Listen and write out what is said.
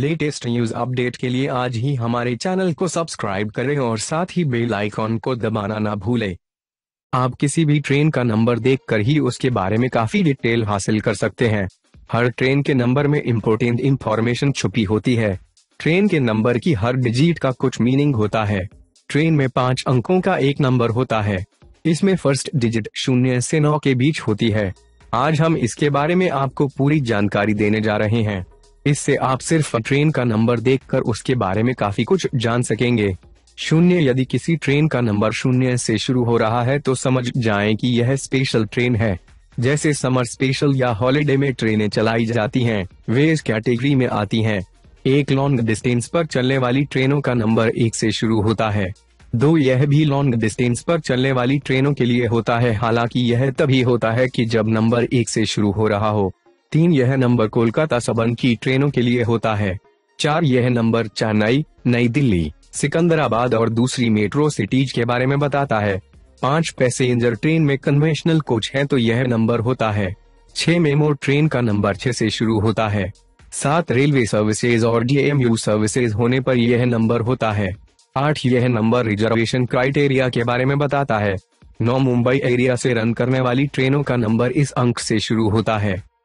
Latest news update के लिए आज ही हमारे चैनल को सब्सक्राइब करें और साथ ही बेल आइकॉन को दबाना ना भूलें। आप किसी भी ट्रेन का नंबर देखकर ही उसके बारे में काफ़ी डिटेल हासिल कर सकते हैं। हर ट्रेन के नंबर में इम्पोर्टेंट इंफॉर्मेशन छुपी होती है। ट्रेन के नंबर की हर डिजिट का कुछ मीनिंग होता है। ट्रेन में पाँच अंकों का एक नंबर होता है। इसमें फ़र्स्ट डिजिट शून्य से नौ के बीच होती है। आज हम इसके बारे में आपको पूरी जानकारी देने जा रहे हैं। इससे आप सिर्फ़ ट्रेन का नंबर देखकर उसके बारे में काफ़ी कुछ जान सकेंगे। शून्य यदि किसी ट्रेन का नंबर शून्य से शुरू हो रहा है तो समझ जाएँ कि यह स्पेशल ट्रेन है। जैसे समर स्पेशल या हॉलिडे में ट्रेनें चलाई जाती हैं, वे इस कैटेगरी में आती हैं। एक लॉन्ग डिस्टेंस पर चलने वाली ट्रेनों का नंबर एक से शुरू होता है। दो यह भी लॉन्ग डिस्टेंस पर चलने वाली ट्रेनों के लिए होता है हालाँकि यह तभी होता है कि जब नंबर एक से शुरू हो रहा हो। तीन यह नंबर कोलकाता सबंध की ट्रेनों के लिए होता है। चार यह नंबर चेन्नई, नई दिल्ली, सिकंदराबाद और दूसरी मेट्रो सिटीज़ के बारे में बताता है। पाँच पैसेंजर ट्रेन में कन्वेंशनल कोच है तो यह नंबर होता है। छह मेमो ट्रेन का नंबर छह से शुरू होता है। सात रेलवे सर्विसेज़ और डीएमयू सर्विसेज़ होने पर यह नंबर होता है। आठ यह नंबर रिजर्वेशन क्राइटेरिया के बारे में बताता है। नौ मुंबई एरिया से रन करने वाली ट्रेनों का नंबर इस अंक से शुरू होता है।